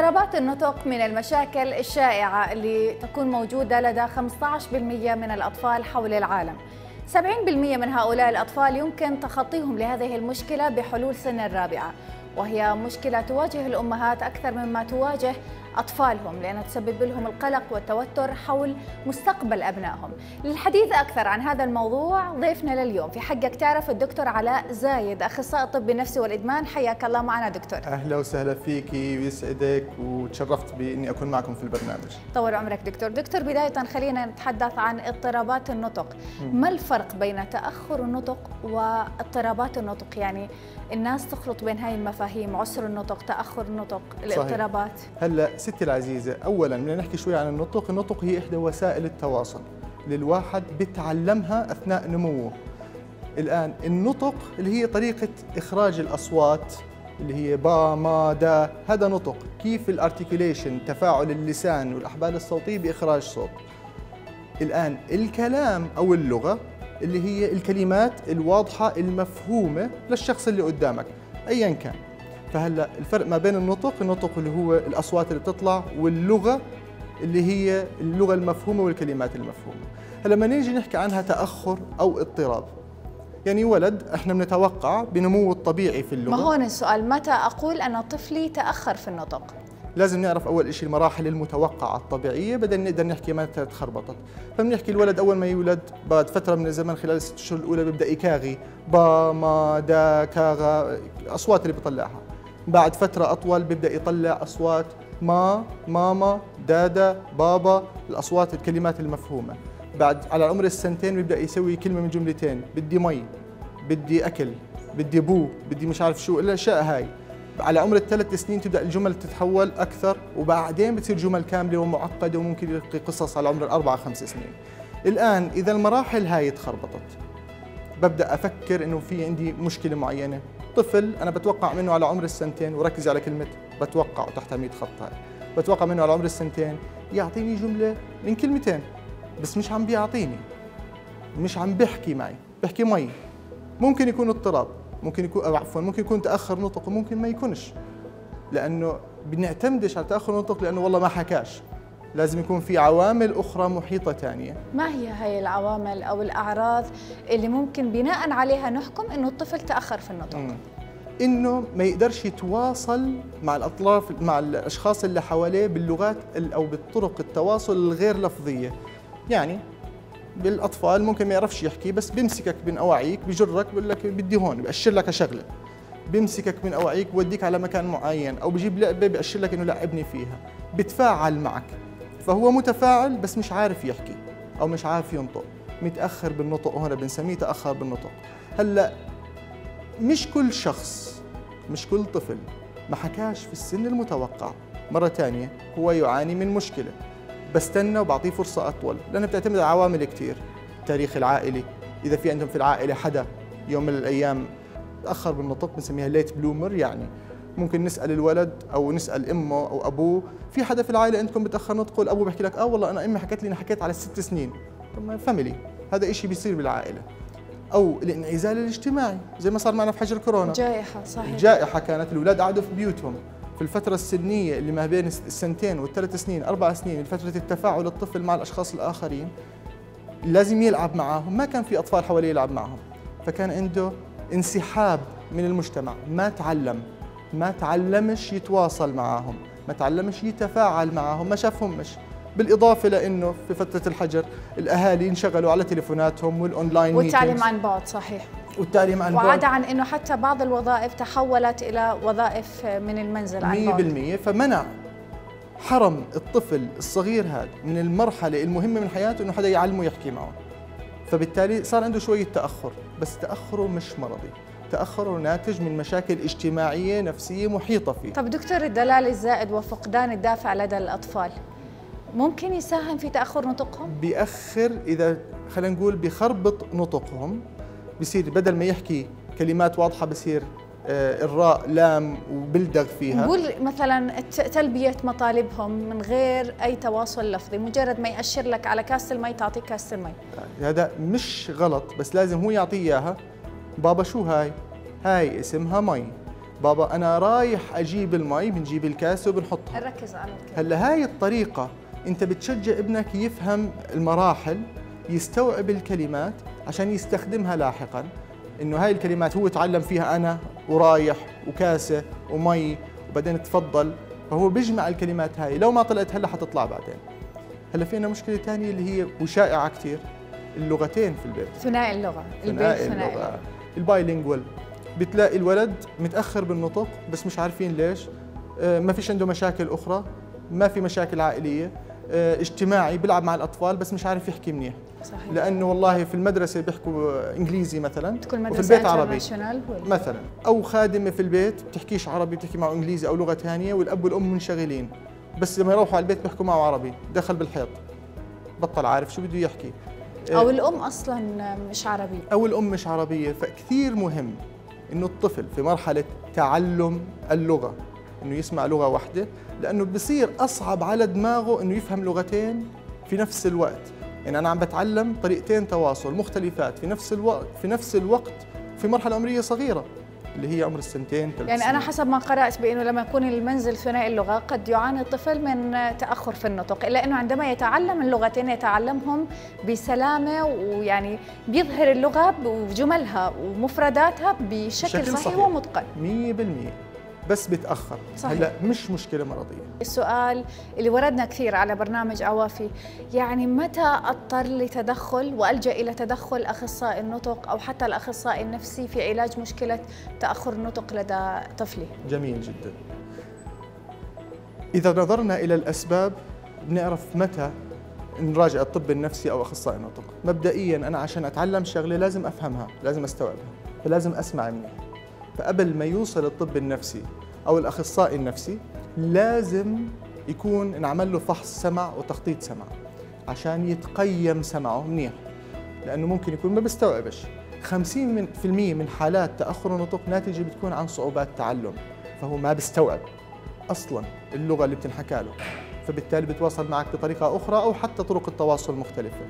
اضطرابات النطق من المشاكل الشائعة اللي تكون موجودة لدى 15% من الأطفال حول العالم. 70% من هؤلاء الأطفال يمكن تخطيهم لهذه المشكلة بحلول سن الرابعة وهي مشكلة تواجه الأمهات أكثر مما تواجه أطفالهم لأنها تسبب لهم القلق والتوتر حول مستقبل أبنائهم. للحديث أكثر عن هذا الموضوع ضيفنا لليوم. في حقك تعرف الدكتور علاء زايد أخصائي الطب النفسي والإدمان. حياك الله معنا دكتور. أهلا وسهلا فيكي ويسعدك وتشرفت بإني أكون معكم في البرنامج. طول عمرك دكتور. دكتور بداية خلينا نتحدث عن اضطرابات النطق. ما الفرق بين تأخر النطق واضطرابات النطق؟ يعني الناس تخلط بين هاي المفاهيم عسر النطق تأخر النطق الاضطرابات. هلا ستي العزيزة اولا بدنا نحكي شوي عن النطق. النطق هي إحدى وسائل التواصل اللي الواحد بيتعلمها أثناء نموه. الآن النطق اللي هي طريقة إخراج الأصوات اللي هي با ما دا هذا نطق. كيف ال articulation تفاعل اللسان والأحبال الصوتية بإخراج صوت. الآن الكلام أو اللغة اللي هي الكلمات الواضحة المفهومة للشخص اللي قدامك أيا كان. فهلا الفرق ما بين النطق النطق اللي هو الأصوات اللي بتطلع واللغة اللي هي اللغة المفهومة والكلمات المفهومة. هلا لما نيجي نحكي عنها تأخر أو اضطراب يعني ولد إحنا بنتوقع بنموه الطبيعي في اللغة. ما هون السؤال متى أقول أن طفلي تأخر في النطق؟ لازم نعرف أول شيء المراحل المتوقعة الطبيعية بدل نقدر نحكي متى تخربطت فبنحكي الولد أول ما يولد بعد فترة من الزمن خلال الست اشهر الأولى بيبدأ يكاغي با ما دا كاغا أصوات اللي بيطلعها. بعد فترة أطول بيبدأ يطلع أصوات ما ماما دادا بابا الأصوات الكلمات المفهومة. بعد على عمر السنتين بيبدأ يسوي كلمة من جملتين. بدي مي بدي أكل بدي بو بدي مش عارف شو الأشياء هاي. على عمر الثلاث سنين تبدأ الجمل تتحول أكثر وبعدين بتصير جمل كاملة ومعقدة وممكن يلقي قصص على عمر الاربع خمس سنين. الآن إذا المراحل هاي تخربطت. ببدأ أفكر إنه في عندي مشكلة معينة، طفل أنا بتوقع منه على عمر السنتين وركز على كلمة بتوقع تحت 100 خط هاي. بتوقع منه على عمر السنتين يعطيني جملة من كلمتين بس مش عم بيعطيني. مش عم بيحكي معي، بيحكي مي. ممكن يكون اضطراب ممكن يكون عفوا ممكن يكون تأخر نطق وممكن ما يكونش. لأنه بنعتمدش على تأخر نطق لأنه والله ما حكاش. لازم يكون في عوامل أخرى محيطة ثانية. ما هي هاي العوامل أو الأعراض اللي ممكن بناء عليها نحكم أنه الطفل تأخر في النطق؟ مم. إنه ما يقدرش يتواصل مع الاطراف مع الأشخاص اللي حواليه باللغات ال- أو بالطرق التواصل الغير لفظية. يعني بالأطفال ممكن ما يعرفش يحكي بس بيمسكك من أواعيك بجرك بيقول لك بدي هون بأشر لك شغلة. بيمسكك من أواعيك بوديك على مكان معين أو بجيب لعبة بأشر لك إنه لعبني فيها. بتفاعل معك. فهو متفاعل بس مش عارف يحكي أو مش عارف ينطق. متأخر بالنطق هنا بنسميه تأخر بالنطق. هلأ مش كل شخص مش كل طفل ما حكاش في السن المتوقع. مرة ثانية هو يعاني من مشكلة. بستنى وبعطيه فرصة أطول لأنها بتعتمد على عوامل كتير. التاريخ العائلي إذا في عندهم في العائلة حدا يوم من الأيام تأخر بالنطق بنسميها ليت بلومر يعني ممكن نسأل الولد أو نسأل أمه أو أبوه في حدا في العائلة عندكم بتأخر نطقه الأبو بيحكي لك آه والله أنا أمي حكت لي أنا حكيت على الست سنين. طب ما فاميلي هذا إشي بيصير بالعائلة. أو الانعزال الاجتماعي زي ما صار معنا في حجر كورونا. جائحة صحيح. الجائحة كانت الأولاد قعدوا في بيوتهم. في الفترة السنية اللي ما بين السنتين والثلاث سنين أربع سنين فترة التفاعل الطفل مع الأشخاص الآخرين لازم يلعب معاهم. ما كان في أطفال حواليه يلعب معهم. فكان عنده انسحاب من المجتمع ما تعلم. ما تعلمش يتواصل معاهم ما تعلمش يتفاعل معاهم ما شافهمش بالإضافة لأنه في فترة الحجر الأهالي انشغلوا على تليفوناتهم والأونلاين والتعليم عن بعد صحيح. والتعليم عن بعد. وعدا عن إنه حتى بعض الوظائف تحولت إلى وظائف من المنزل عن بعد. 100% فمنع حرم الطفل الصغير هذا من المرحلة المهمة من حياته إنه حدا يعلمه يحكي معه. فبالتالي صار عنده شوية تأخر بس تأخره مش مرضي. تأخره ناتج من مشاكل اجتماعية نفسية محيطة فيه. طب دكتور الدلال الزائد وفقدان الدافع لدى الأطفال ممكن يساهم في تأخر نطقهم؟ بيأخر إذا خلينا نقول بخربط نطقهم بصير بدل ما يحكي كلمات واضحة بصير آه، الراء لام وبلدغ فيها. نقول مثلا ت- تلبية مطالبهم من غير أي تواصل لفظي مجرد ما يأشر لك على كاس المي تعطيك كاس المي. هذا مش غلط بس لازم هو يعطيه إياها. بابا شو هاي؟ هاي اسمها مي. بابا أنا رايح أجيب المي بنجيب الكاسة وبنحطها. نركز على. هلأ هاي الطريقة أنت بتشجع ابنك يفهم المراحل يستوعب الكلمات عشان يستخدمها لاحقا. إنه هاي الكلمات هو تعلم فيها أنا ورايح وكاسة ومي وبعدين تفضل. فهو بيجمع الكلمات هاي. لو ما طلعت هلأ حتطلع بعدين. هلأ في عندنا مشكلة ثانية اللي هي وشائعة كثير اللغتين في البيت. ثنائي اللغة. البيت ثنائي ثنائي. اللغة. البايلينجوال. بتلاقي الولد متأخر بالنطق بس مش عارفين ليش. آه، ما فيش عنده مشاكل أخرى ما في مشاكل عائلية. آه، اجتماعي بيلعب مع الأطفال بس مش عارف يحكي منيح. صحيح. لأنه والله في المدرسة بيحكوا إنجليزي مثلا وفي البيت عربي مثلا. أو خادمة في البيت بتحكيش عربي بتحكي معه إنجليزي أو لغة ثانية والأب والأم منشغلين. بس لما يروحوا على البيت بيحكوا معه عربي. دخل بالحيط. بطل عارف شو بده يحكي. أو الأم أصلا مش عربية. أو الأم مش عربية. فكثير مهم إنه الطفل في مرحلة تعلم اللغة إنه يسمع لغة واحدة لأنه بصير أصعب على دماغه إنه يفهم لغتين في نفس الوقت. يعني أنا عم بتعلم طريقتين تواصل مختلفات في نفس الوقت في نفس الوقت في مرحلة عمرية صغيرة. اللي هي عمر السنتين ثلاث يعني أنا سنين. حسب ما قرأت بأنه لما يكون المنزل ثنائي اللغة قد يعاني الطفل من تأخر في النطق إلا أنه عندما يتعلم اللغتين يتعلمهم بسلامة ويعني بيظهر اللغة وجملها ومفرداتها بشكل بشكل صحيح, صحيح. ومتقن 100% بس بتاخر صحيح. هلأ مش مشكلة مرضية. السؤال اللي وردنا كثير على برنامج عوافي يعني متى أضطر لتدخل وألجأ إلى تدخل أخصائي النطق أو حتى الأخصائي النفسي في علاج مشكلة تأخر النطق لدى طفلي؟ جميل جدا. إذا نظرنا إلى الأسباب بنعرف متى نراجع الطب النفسي أو أخصائي النطق. مبدئيا أنا عشان أتعلم شغلة لازم أفهمها لازم أستوعبها فلازم أسمع منيح فقبل ما يوصل الطب النفسي أو الأخصائي النفسي لازم يكون انعمل له فحص سمع وتخطيط سمع عشان يتقيم سمعه منيح لأنه ممكن يكون ما بيستوعبش. 50% من, حالات تأخر النطق ناتجة بتكون عن صعوبات تعلم فهو ما بيستوعب أصلا اللغة اللي بتنحكى له فبالتالي بتواصل معك بطريقة أخرى أو حتى طرق التواصل مختلفة.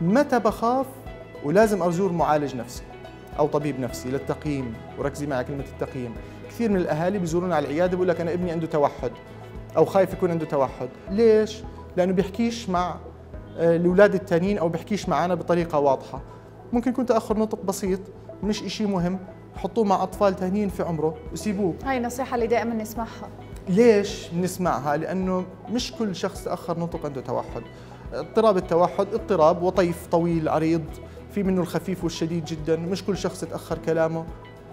متى بخاف؟ ولازم ازور معالج نفسي. أو طبيب نفسي للتقييم وركزي معي كلمة التقييم. كثير من الأهالي بيزورونا على العيادة بيقول لك أنا ابني عنده توحد أو خايف يكون عنده توحد. ليش؟ لأنه بيحكيش مع آه، الأولاد التانيين أو بيحكيش معنا بطريقة واضحة. ممكن يكون تأخر نطق بسيط مش إشي مهم. حطوه مع أطفال تانيين في عمره وسيبوه. هاي النصيحه اللي دائما نسمعها. ليش بنسمعها؟ لأنه مش كل شخص تأخر نطق عنده توحد. اضطراب التوحد اضطراب وطيف طويل عريض. في منه الخفيف والشديد جدا مش كل شخص تأخر كلامه.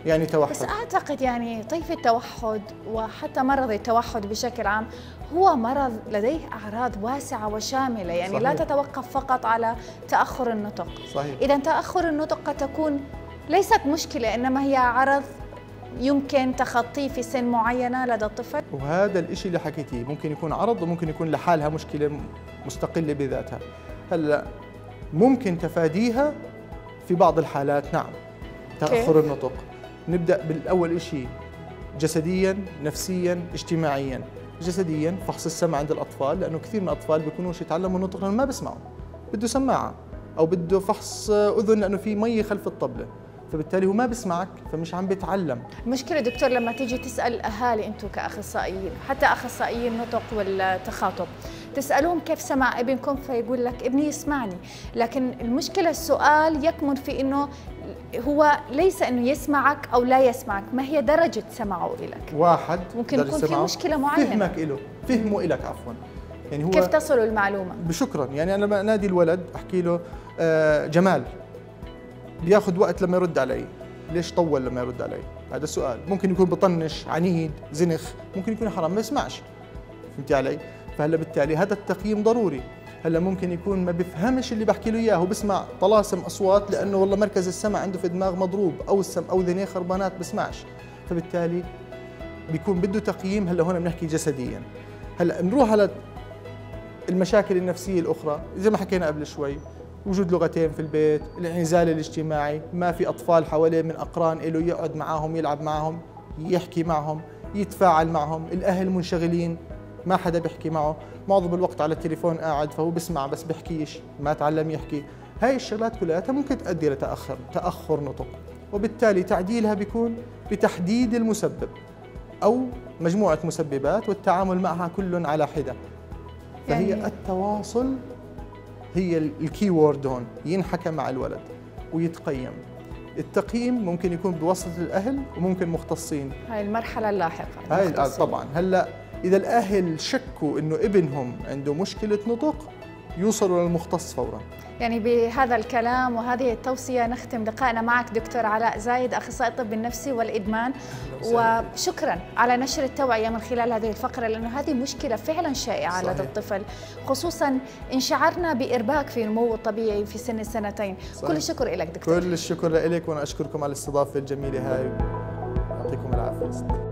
يعني بس توحد أعتقد يعني طيف التوحد وحتى مرض التوحد بشكل عام هو مرض لديه أعراض واسعة وشاملة. يعني لا صحيح. تتوقف فقط على تأخر النطق. صحيح. إذا تأخر النطق قد تكون ليست مشكلة إنما هي عرض يمكن تخطيه في سن معينة لدى الطفل. وهذا الإشي اللي حكيتيه ممكن يكون عرض وممكن يكون لحالها مشكلة مستقلة بذاتها. هلأ ممكن تفاديها في بعض الحالات نعم تأخر كيف؟ النطق. نبدأ بالأول إشي جسديا نفسيا اجتماعيا. جسديا فحص السمع عند الأطفال لأنه كثير من الأطفال بيكونوش يتعلموا النطق لأنه ما بيسمعوا بده سماعة أو بده فحص أذن لأنه في مي خلف الطبلة. فبالتالي هو ما بيسمعك فمش عم بيتعلم المشكلة دكتور لما تيجي تسأل الاهالي أنتم كأخصائيين حتى اخصائيي النطق والتخاطب تسالهم كيف سمع ابنكم فيقول لك ابني يسمعني. لكن المشكلة السؤال يكمن في إنه هو ليس إنه يسمعك أو لا يسمعك ما هي درجة سمعه لك واحد ممكن يكون في سمعه، مشكلة معينة. فهمك له فهمه إلك عفوا. يعني هو كيف تصلوا المعلومة؟ بشكرا. يعني أنا لما انادي الولد أحكي له آه جمال بياخذ وقت لما يرد علي. ليش طول لما يرد علي؟ هذا السؤال. ممكن يكون بطنش عنيد زنخ ممكن يكون حرام ما يسمعش. فهمتي علي؟ فهلا بالتالي هذا التقييم ضروري. هلا ممكن يكون ما بيفهمش اللي بحكي له إياه هو بسمع طلاسم أصوات لأنه والله مركز السمع عنده في الدماغ مضروب أو السم أو ذنيه خربانات بسمعش. فبالتالي بيكون بده تقييم هلا هون بنحكي جسديا. هلا نروح على المشاكل النفسية الأخرى. زي ما حكينا قبل شوي وجود لغتين في البيت الانعزال الاجتماعي ما في أطفال حواليه من أقران له يقعد معاهم يلعب معهم يحكي معهم يتفاعل معهم الأهل منشغلين. ما حدا بيحكي معه. معظم الوقت على التليفون قاعد فهو بسمع بس بيحكيش ما تعلم يحكي. هاي الشغلات كلها ممكن تؤدي لتأخر تأخر نطق. وبالتالي تعديلها بيكون بتحديد المسبب أو مجموعة مسببات والتعامل معها كل على حدة. فهي يعني التواصل هي الكي وورد هون ينحكى مع الولد ويتقيم. التقييم ممكن يكون بواسطة الأهل وممكن مختصين. هاي المرحلة اللاحقة. هاي. طبعا. هلأ إذا الأهل شكوا إنه ابنهم عنده مشكلة نطق يوصلوا للمختص فورا يعني بهذا الكلام وهذه التوصية نختم لقائنا معك دكتور علاء زايد أخصائي الطب النفسي والإدمان. وشكرا على نشر التوعية من خلال هذه الفقرة لأنه هذه مشكلة فعلا شائعة. لدى الطفل خصوصا إن شعرنا بإرباك في نموه الطبيعي في سن السنتين صحيح. كل الشكر لك دكتور كل الشكر لك وأنا أشكركم على الاستضافة الجميلة هاي يعطيكم العافية